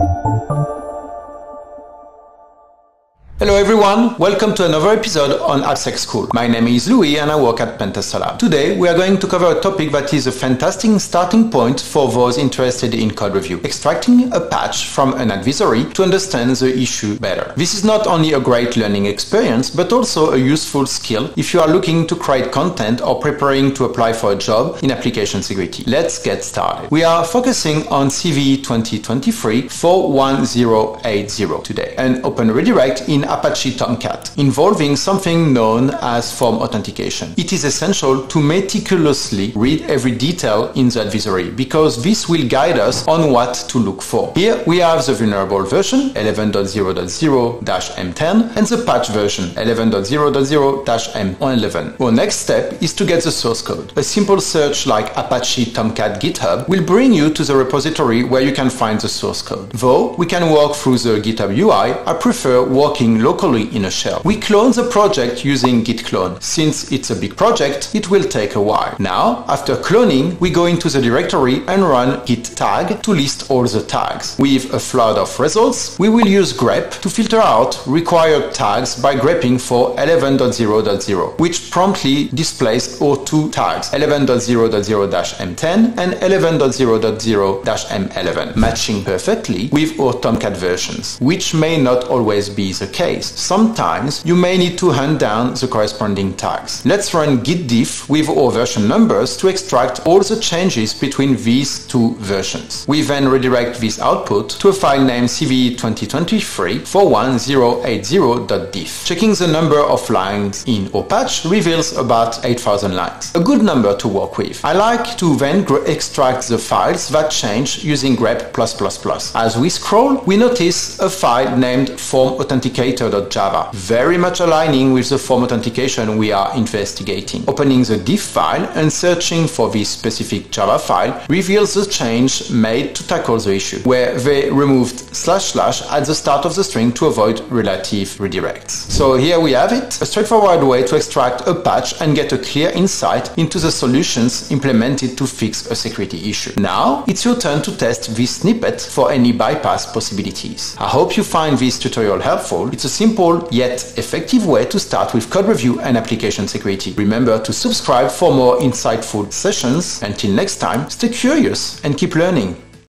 うん。Hello everyone, welcome to another episode on AppSec School. My name is Louis and I work at Pentester Lab. Today we are going to cover a topic that is a fantastic starting point for those interested in code review, extracting a patch from an advisory to understand the issue better. This is not only a great learning experience, but also a useful skill if you are looking to create content or preparing to apply for a job in application security. Let's get started. We are focusing on CVE 2023 41080 today, an open redirect in Apache Tomcat, involving something known as form authentication. It is essential to meticulously read every detail in the advisory because this will guide us on what to look for. Here we have the vulnerable version 11.0.0-M10 and the patch version 11.0.0-M11. Our next step is to get the source code. A simple search like Apache Tomcat GitHub will bring you to the repository where you can find the source code. Though we can walk through the GitHub UI, I prefer walking locally in a shell. We clone the project using git clone. Since it's a big project, it will take a while. Now, after cloning, we go into the directory and run git tag to list all the tags. With a flood of results, we will use grep to filter out required tags by grepping for 11.0.0, which promptly displays our two tags, 11.0.0-M10 and 11.0.0-M11, matching perfectly with our Tomcat versions, which may not always be the case case. Sometimes you may need to hunt down the corresponding tags. Let's run git diff with our version numbers to extract all the changes between these two versions. We then redirect this output to a file named cve2023 41080.diff. Checking the number of lines in our patch reveals about 8000 lines. A good number to work with. I like to then extract the files that change using grep++. As we scroll, we notice a file named form authenticator authenticator.java, very much aligning with the form authentication we are investigating. Opening the diff file and searching for this specific Java file reveals the change made to tackle the issue, where they removed slash slash at the start of the string to avoid relative redirects. So here we have it, a straightforward way to extract a patch and get a clear insight into the solutions implemented to fix a security issue. Now it's your turn to test this snippet for any bypass possibilities. I hope you find this tutorial helpful. It's a simple yet effective way to start with code review and application security. Remember to subscribe for more insightful sessions. Until next time, stay curious and keep learning.